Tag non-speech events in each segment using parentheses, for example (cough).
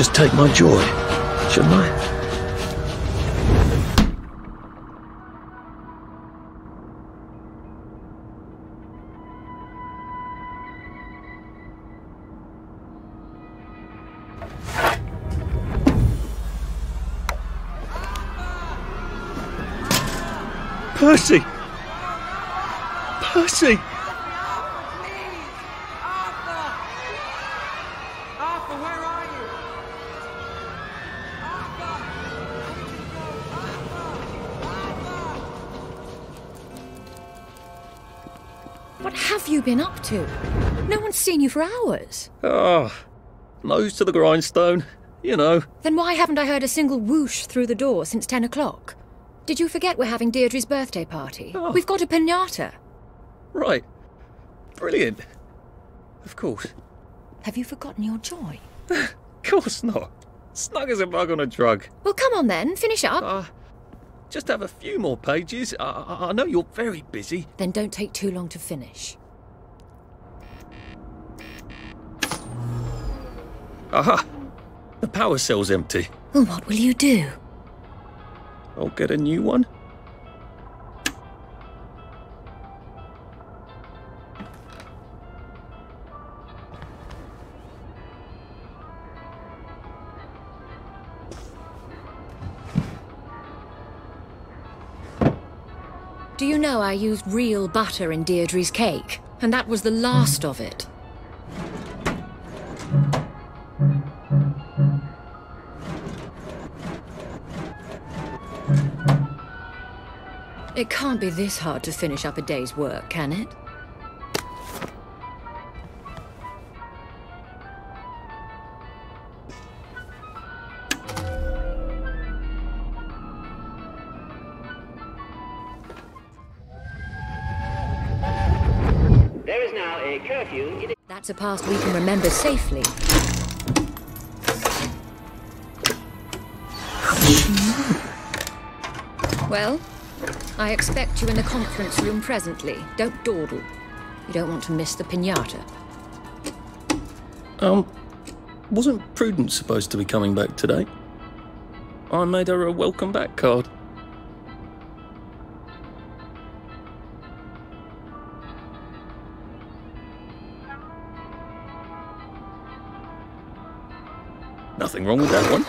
Just take my joy, shouldn't I? Percy! Percy! To? No one's seen you for hours. Ah, nose to the grindstone, you know. Then why haven't I heard a single whoosh through the door since 10 o'clock? Did you forget we're having Deirdre's birthday party? Oh. We've got a pinata. Right. Brilliant. Of course. Have you forgotten your joy? Of course not. Snug as a bug on a drug. Well, come on then, finish up. Uh, just have a few more pages. I, I, I know you're very busy. then don't take too long to finish. Aha! The power cell's empty. Well, what will you do? I'll get a new one. Do you know I used real butter in Deirdre's cake? And that was the last of it. It can't be this hard to finish up a day's work, can it? There is now a curfew in That's a past we can remember safely. Well, I expect you in the conference room presently. Don't dawdle. You don't want to miss the pinata. Um, wasn't Prudence supposed to be coming back today? I made her a welcome back card. Nothing wrong with that one.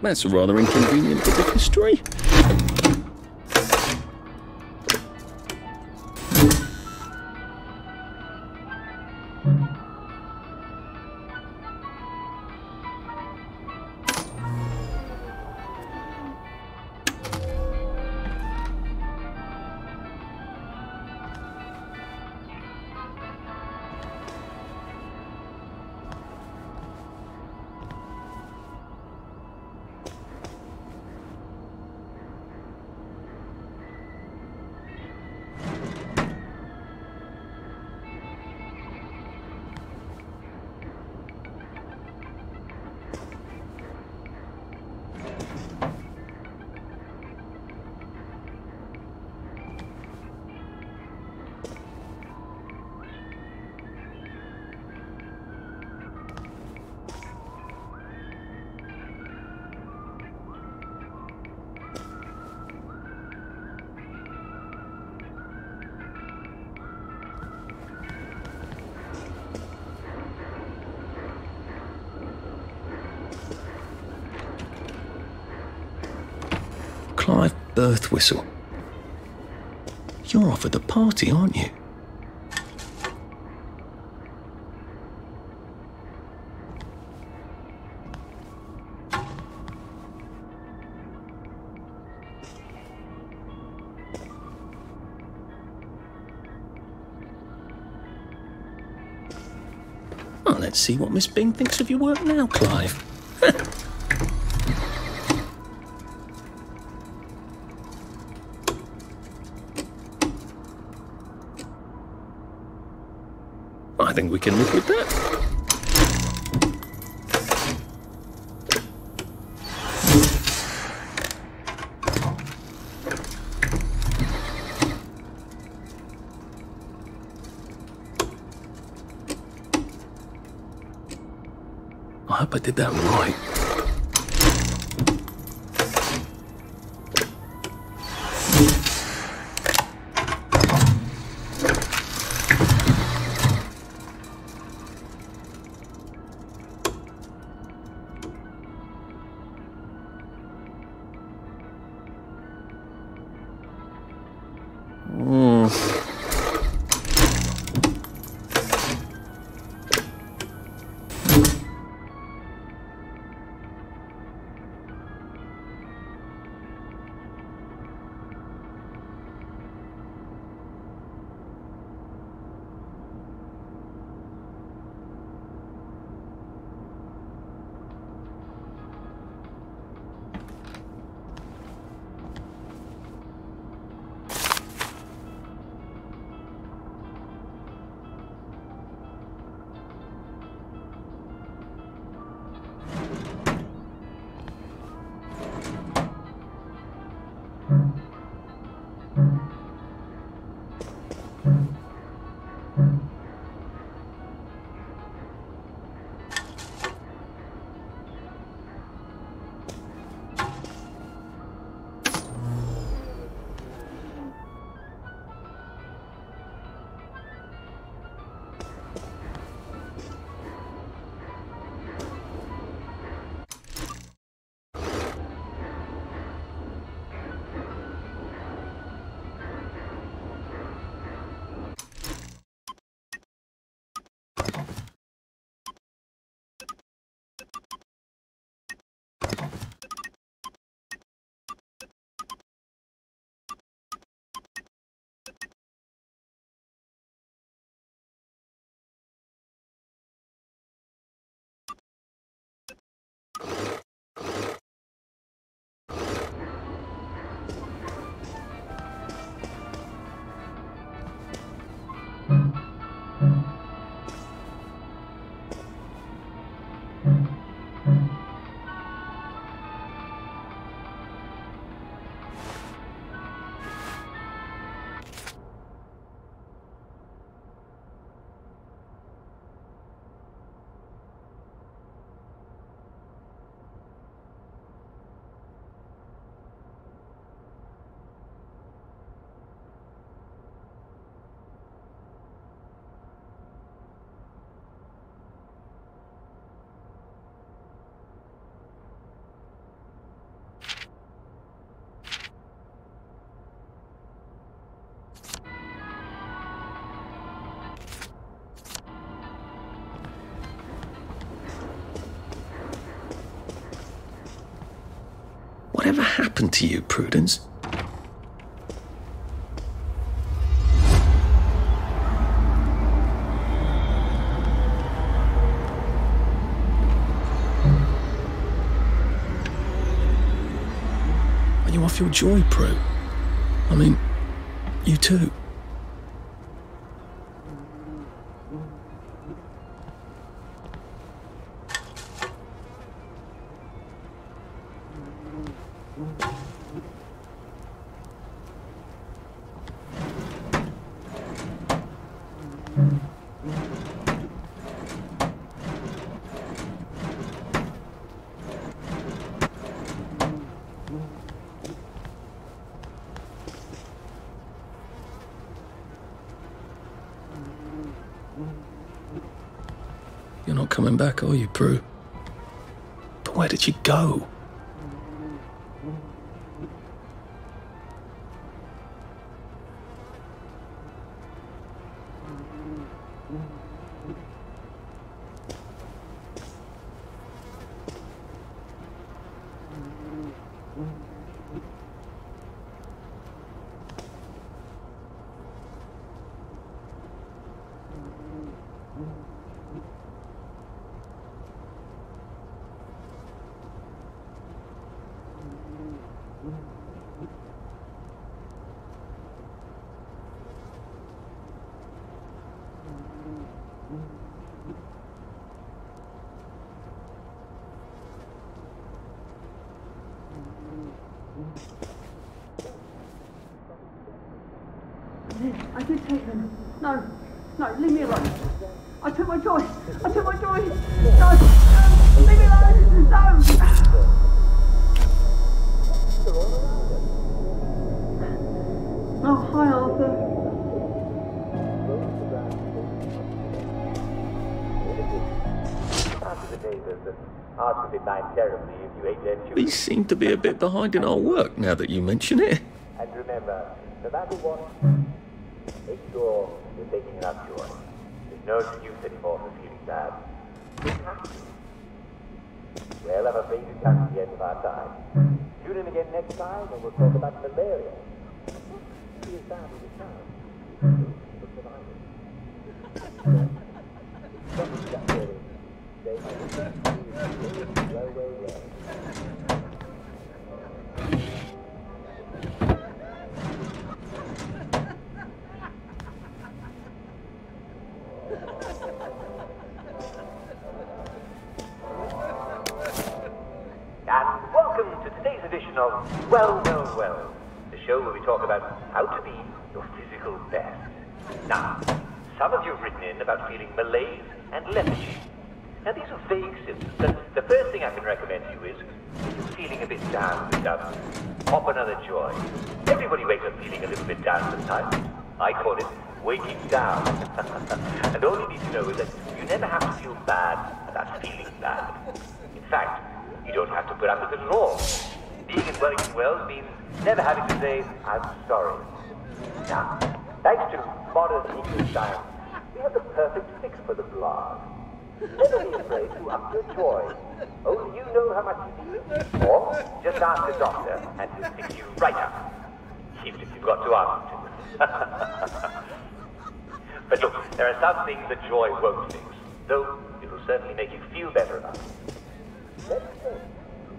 That's a rather inconvenient bit of history. Birth whistle. You're off at the party, aren't you? Well, let's see what Miss Bing thinks of your work now, Clive. (laughs) think we can live with that. I hope I did that right. Whatever happened to you, Prudence? Are you off your joy, Prue? I mean, you too. Coming back, are you, Prue? But where did you go? I did take them. No, no, leave me alone. I took my choice. I took my choice. No, no, leave me alone. No. Oh, hi, Arthur. After the days of the Arts would mind terribly if you ate their We seem to be a bit behind in our work now that you mention it. And remember, no matter what, make sure you're taking enough joy. There's no excuse anymore for feeling have to. Well, I'm afraid we've come to the end of our time. Tune in again next time and we'll talk about malaria. Be as bad as it sounds. But talk about how to be your physical best. Now, some of you have written in about feeling malaise and lethargy. Now, these are vague symptoms, the first thing I can recommend to you is if you're feeling a bit down and stuff, pop another joy. Everybody wakes up feeling a little bit down sometimes. I call it waking down. (laughs) and all you need to know is that you never have to feel bad about feeling bad. In fact, you don't have to put up with it at all. Being in Wellington Wells means never having to say, I'm sorry. Now, thanks to modern English science, we have the perfect fix for the blog. Never be afraid to up your joy. Only you know how much you need. Or just ask the doctor and he'll fix you right up. Even if you've got to ask him (laughs) but look, there are some things that joy won't fix, though it will certainly make you feel better about it. Let's say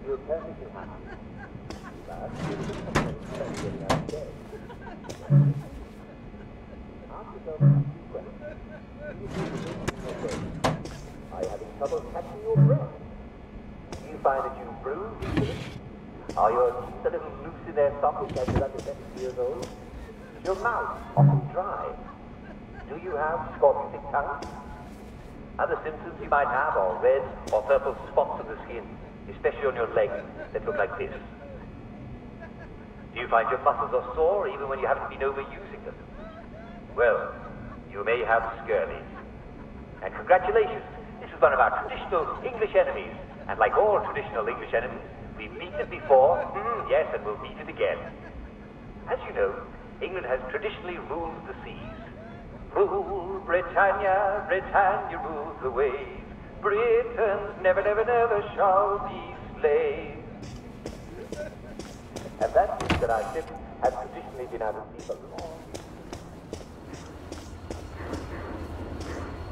you're perfectly happy. Are you trouble catching your breath? Do you find that you bruise easily? Are your teeth a little loose in their sockets as you're under 70 years old? Is your mouth often dry? Do you have scorbutic tongue? Other symptoms you might have are red or purple spots on the skin, especially on your legs that look like this. Do you find your muscles are sore even when you haven't been overusing them? Well, you may have scurvy. And congratulations, this is one of our traditional English enemies. And like all traditional English enemies, we've beaten it before, mm, yes, and we'll beat it again. As you know, England has traditionally ruled the seas. Rule Britannia, Britannia rules the waves. Britons never, never, never shall be slaves. And that means that our ships have traditionally been out at sea for long.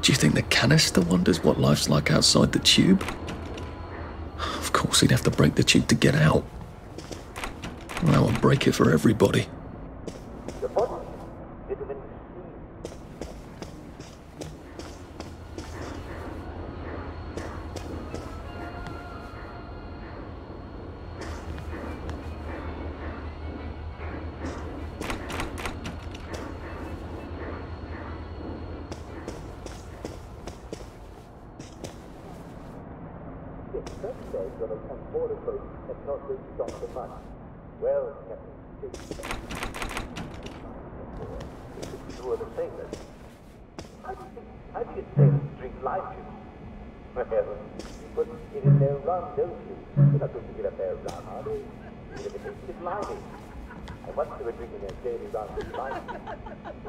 Do you think the canister wonders what life's like outside the tube? Of course, he'd have to break the tube to get out. Well, would break it for everybody. You were. How do you think, how do you sailors drink lime juice? Well, you put it in their rum, don't you? You're not going to get up their rum, are they? You're going to taste it limey. And once they were drinking their daily rum with lime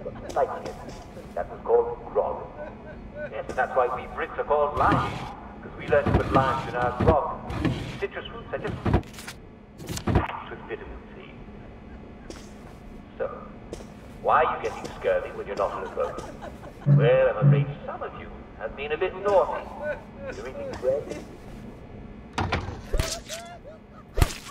got liking it. That was called grog. Yes, and that's why we Brits are called limes, because we learned to put limes in our grog. Citrus fruits are just packed with vitamin why are you getting scurvy when you're not on a boat? Well, I'm afraid some of you have been a bit naughty. You're eating bread.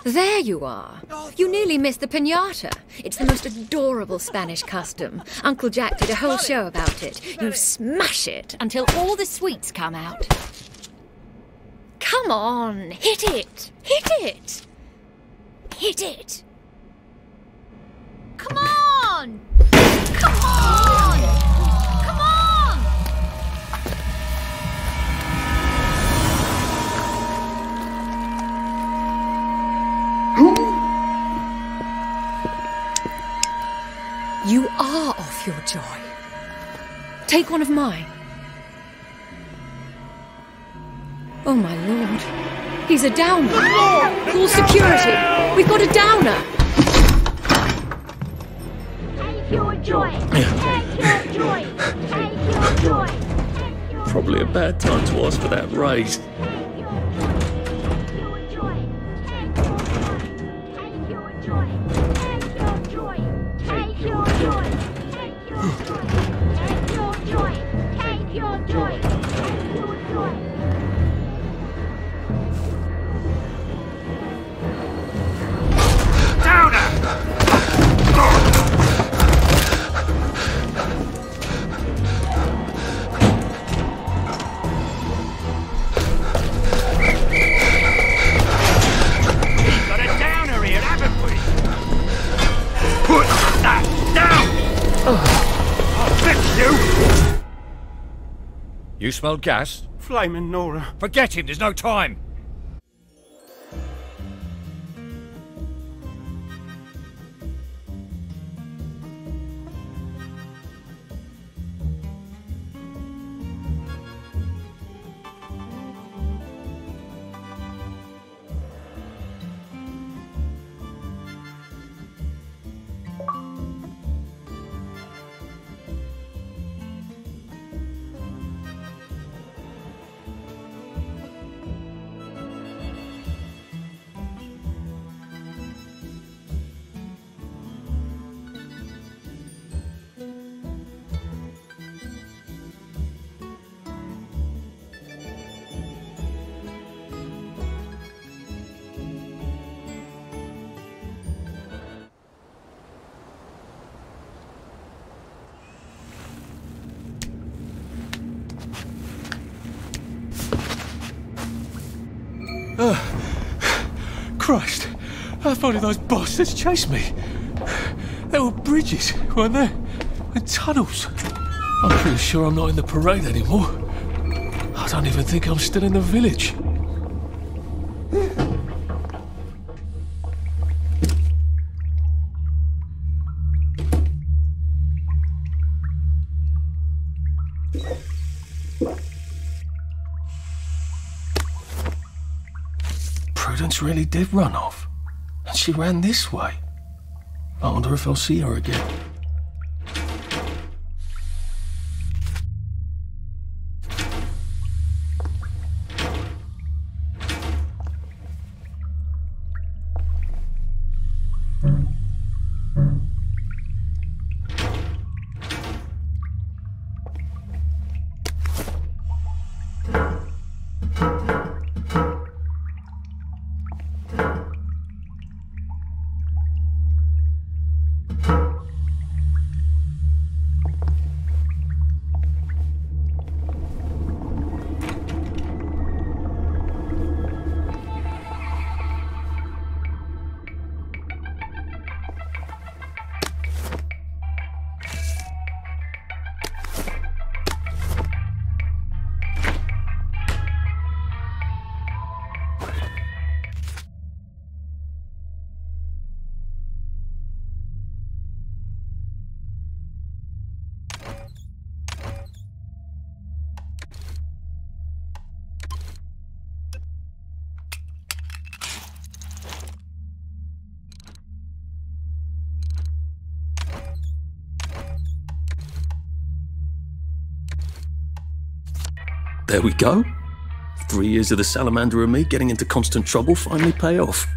There you are. You nearly missed the pinata. It's the most adorable Spanish custom. Uncle Jack did a whole show about it. You smash it until all the sweets come out. Come on, hit it! Hit it! Hit it! Come on! Come on! Come on! You are off your joy. Take one of mine. Oh my lord. He's a downer. Call security. We've got a downer. Joy. Take your joy. Take your joy. Probably a bad time to ask for that raise. You smelled gas? Flaming Nora. Forget him, there's no time. Christ, how far did those bastards chased me? There were bridges, weren't there? And tunnels. I'm pretty sure I'm not in the parade anymore. I don't even think I'm still in the village. Did run off. And she ran this way. I wonder if I'll see her again. There we go. Three years of the salamander and me getting into constant trouble finally pay off.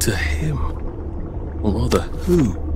To him? Or rather, who?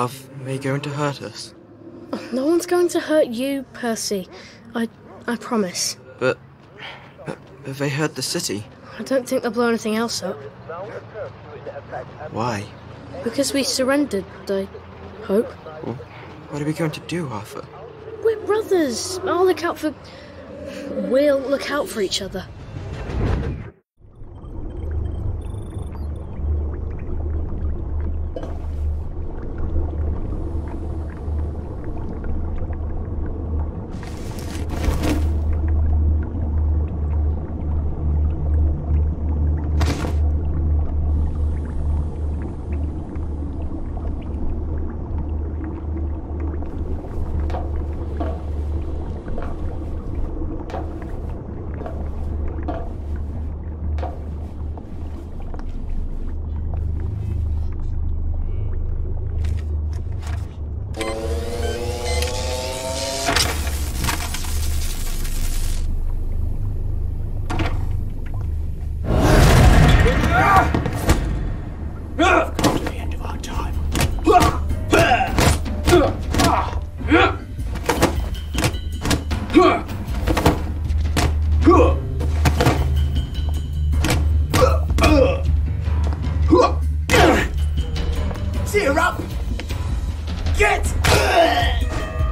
Are they going to hurt us? No one's going to hurt you, Percy. I, I promise. But, but have they hurt the city? I don't think they'll blow anything else up. Why? Because we surrendered, I hope. Well, what are we going to do, Arthur? We're brothers. I'll look out for. We'll look out for each other.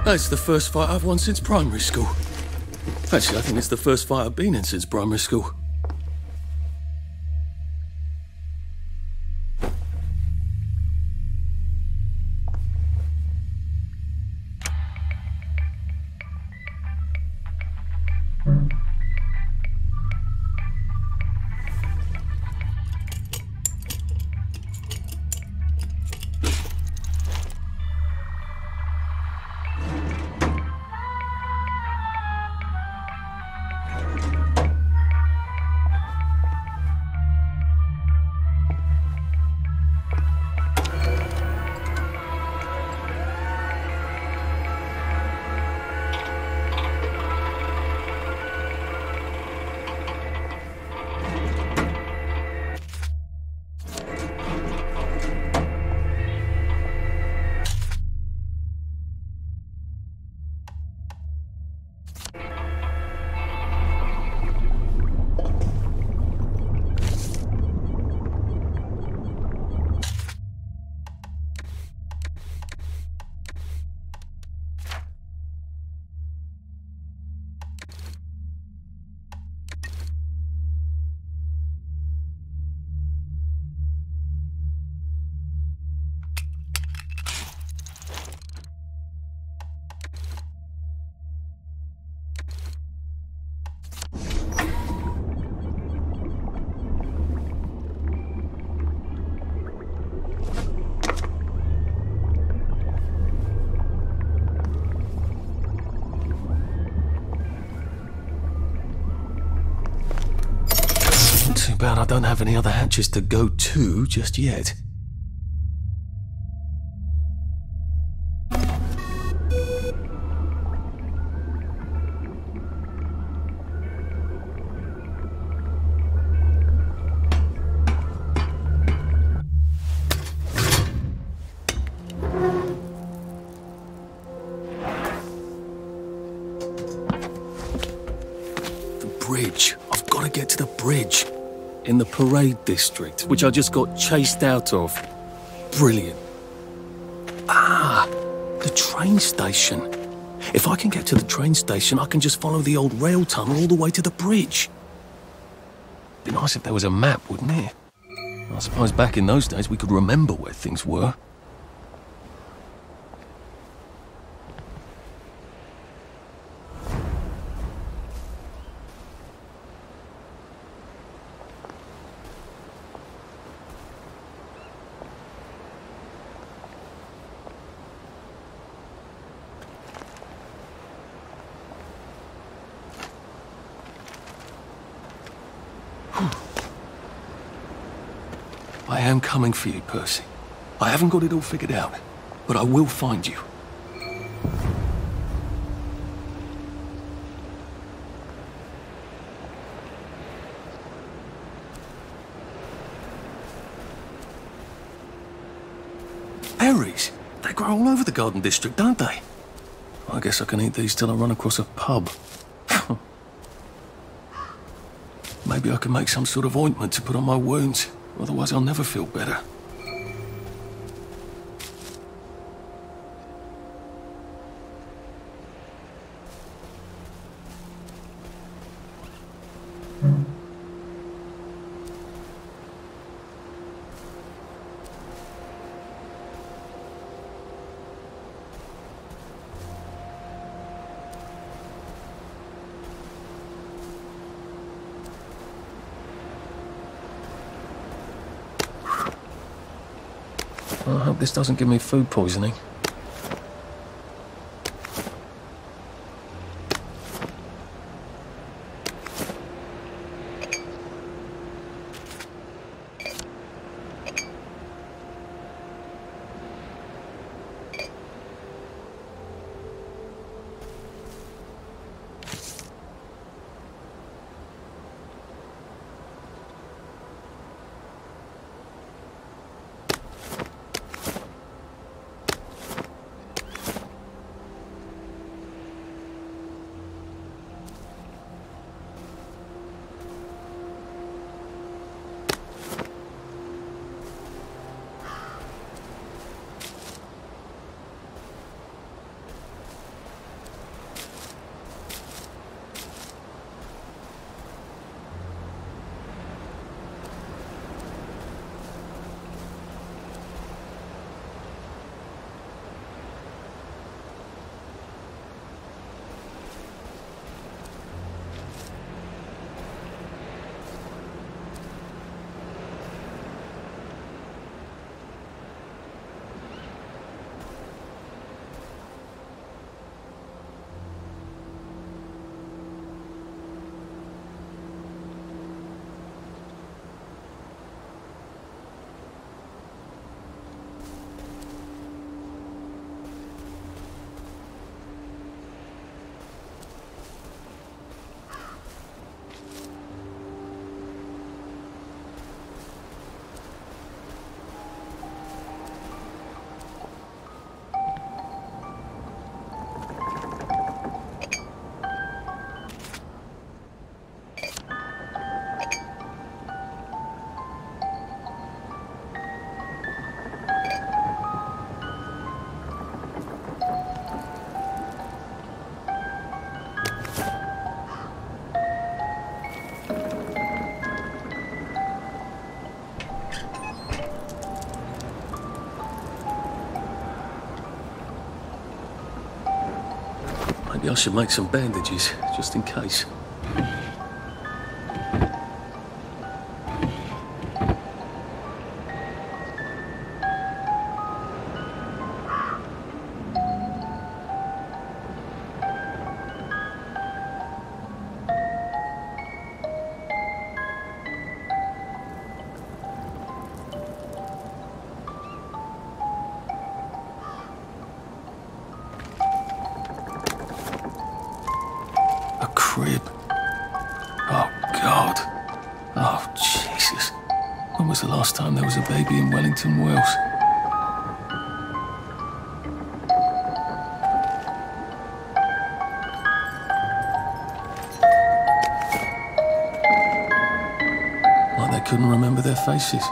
That's the first fight I've won since primary school. Actually, I think it's the first fight I've been in since primary school. I don't have any other hatches to go to just yet. Parade district, which I just got chased out of. Brilliant. Ah, the train station. If I can get to the train station, I can just follow the old rail tunnel all the way to the bridge. Be nice if there was a map, wouldn't it? I suppose back in those days we could remember where things were. I am coming for you, Percy. I haven't got it all figured out, but I will find you. Berries? They grow all over the Garden District, don't they? I guess I can eat these till I run across a pub. (laughs) Maybe I can make some sort of ointment to put on my wounds. Otherwise, I'll never feel better. I hope this doesn't give me food poisoning. Maybe I should make some bandages, just in case. Last time there was a baby in Wellington Wells? Like they couldn't remember their faces.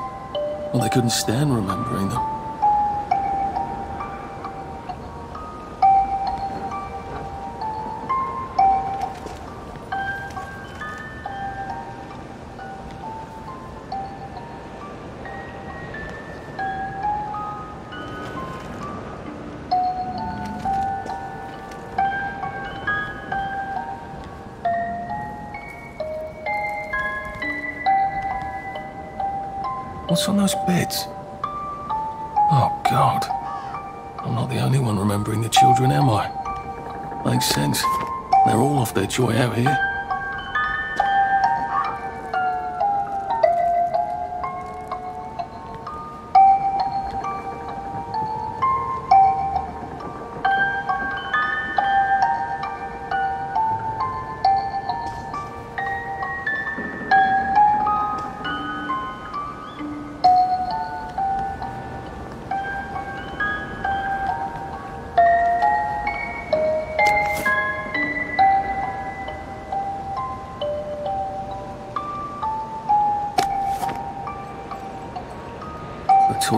Or they couldn't stand remembering them. What's on those beds? Oh, God. I'm not the only one remembering the children, am I? Makes sense. They're all off their joy out here.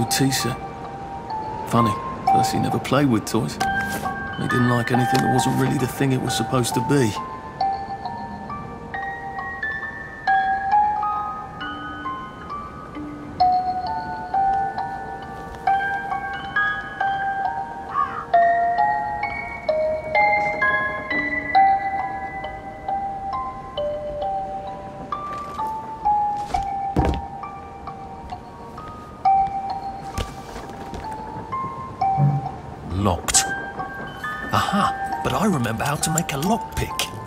A toy tea set. Funny, Percy never played with toys. He didn't like anything that wasn't really the thing it was supposed to be. How to make a lockpick.